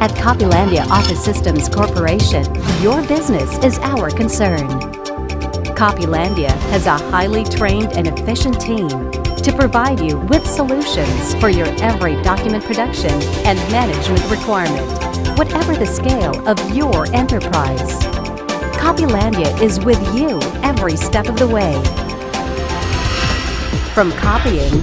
At Copylandia Office Systems Corporation, your business is our concern. Copylandia has a highly trained and efficient team to provide you with solutions for your every document production and management requirement, whatever the scale of your enterprise. Copylandia is with you every step of the way. From copying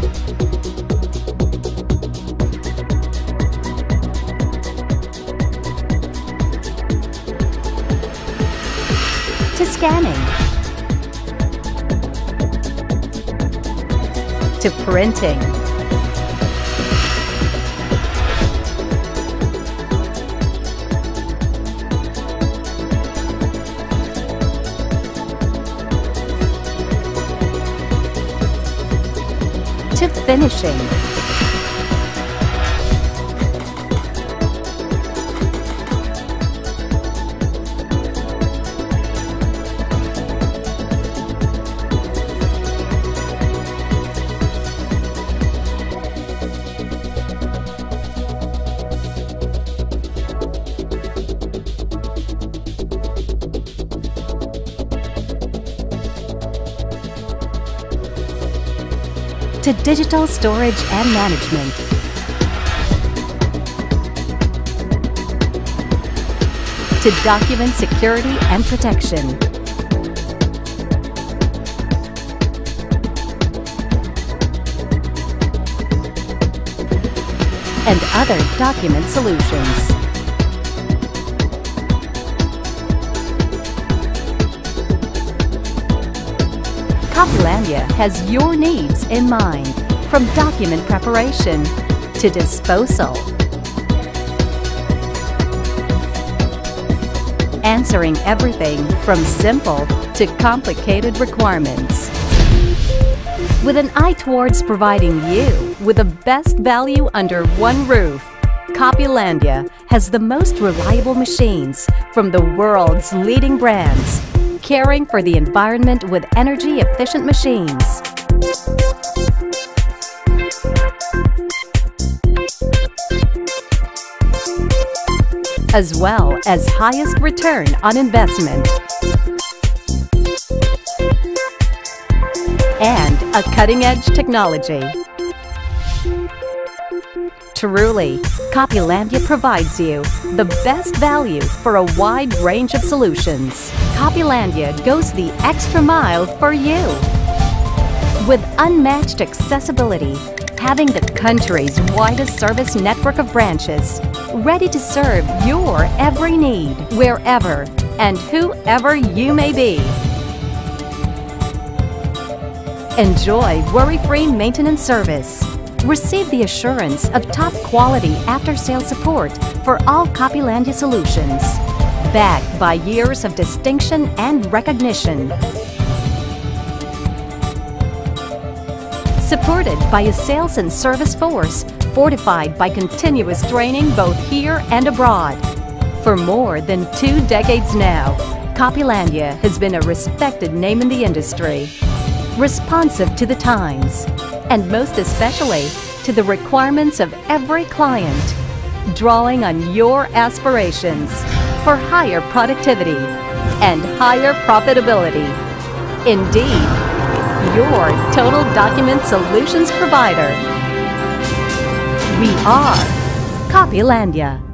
scanning to printing to finishing. To digital storage and management. To document security and protection. And other document solutions. Has your needs in mind, from document preparation to disposal. Answering everything from simple to complicated requirements. With an eye towards providing you with the best value under one roof, Copylandia has the most reliable machines from the world's leading brands caring for the environment with energy efficient machines. As well as highest return on investment. And a cutting edge technology. Truly, Copylandia provides you the best value for a wide range of solutions. Copylandia goes the extra mile for you. With unmatched accessibility, having the country's widest service network of branches, ready to serve your every need, wherever and whoever you may be. Enjoy worry-free maintenance service Receive the assurance of top quality after-sales support for all Copylandia solutions, backed by years of distinction and recognition. Supported by a sales and service force fortified by continuous training both here and abroad. For more than two decades now, Copylandia has been a respected name in the industry, responsive to the times, and most especially to the requirements of every client, drawing on your aspirations for higher productivity and higher profitability. Indeed, your total document solutions provider. We are Copylandia.